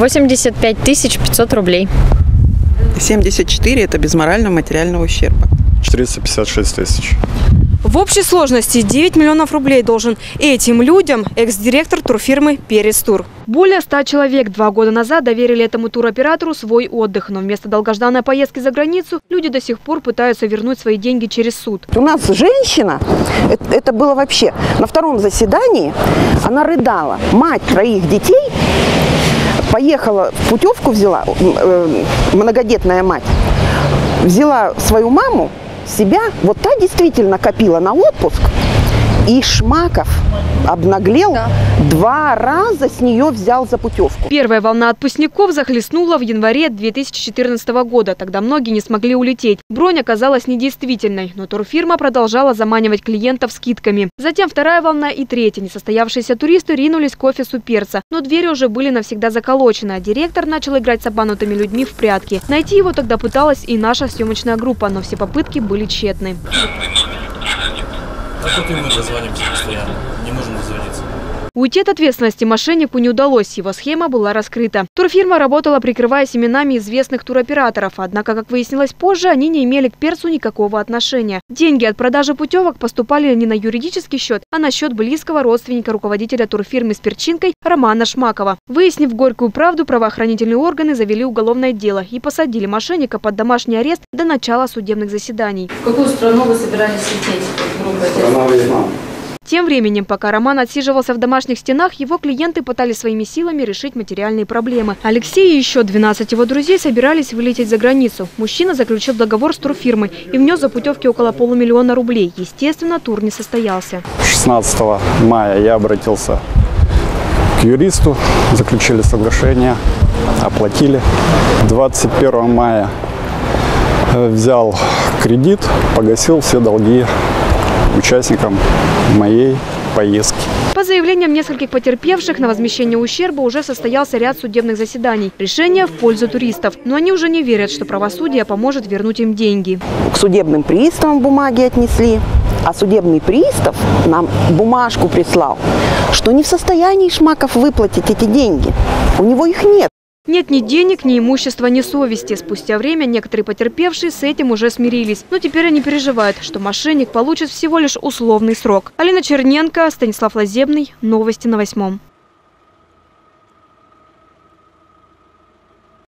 85 тысяч 500 рублей. 74 – это без морального материального ущерба. 456 тысяч. В общей сложности 9 миллионов рублей должен этим людям экс-директор турфирмы «Перец Тур». Более 100 человек два года назад доверили этому туроператору свой отдых. Но вместо долгожданной поездки за границу люди до сих пор пытаются вернуть свои деньги через суд. У нас женщина, это, это было вообще, на втором заседании она рыдала. Мать троих детей поехала, путевку взяла, э, многодетная мать, взяла свою маму, себя, вот та действительно копила на отпуск, и Шмаков обнаглел, да. два раза с нее взял за путевку. Первая волна отпускников захлестнула в январе 2014 года. Тогда многие не смогли улететь. Бронь оказалась недействительной, но турфирма продолжала заманивать клиентов скидками. Затем вторая волна и третья. Несостоявшиеся туристы ринулись к офису перца. Но двери уже были навсегда заколочены, а директор начал играть с обманутыми людьми в прятки. Найти его тогда пыталась и наша съемочная группа, но все попытки были тщетны. Так вот и мы дозвонимся постоянно. Не можем дозвониться. Уйти от ответственности мошеннику не удалось, его схема была раскрыта. Турфирма работала, прикрываясь именами известных туроператоров, однако, как выяснилось позже, они не имели к перцу никакого отношения. Деньги от продажи путевок поступали не на юридический счет, а на счет близкого родственника руководителя турфирмы с перчинкой Романа Шмакова. Выяснив горькую правду, правоохранительные органы завели уголовное дело и посадили мошенника под домашний арест до начала судебных заседаний. В какую страну вы собирались лететь? Страна Вьетнам. Тем временем, пока Роман отсиживался в домашних стенах, его клиенты пытались своими силами решить материальные проблемы. Алексей и еще 12 его друзей собирались вылететь за границу. Мужчина заключил договор с турфирмой и внес за путевки около полумиллиона рублей. Естественно, тур не состоялся. 16 мая я обратился к юристу, заключили соглашение, оплатили. 21 мая э, взял кредит, погасил все долги участникам моей поездки. По заявлениям нескольких потерпевших на возмещение ущерба уже состоялся ряд судебных заседаний. Решения в пользу туристов. Но они уже не верят, что правосудие поможет вернуть им деньги. К судебным приставам бумаги отнесли. А судебный пристав нам бумажку прислал, что не в состоянии Шмаков выплатить эти деньги. У него их нет. Нет ни денег, ни имущества, ни совести. Спустя время некоторые потерпевшие с этим уже смирились. Но теперь они переживают, что мошенник получит всего лишь условный срок. Алина Черненко, Станислав Лазебный. Новости на восьмом.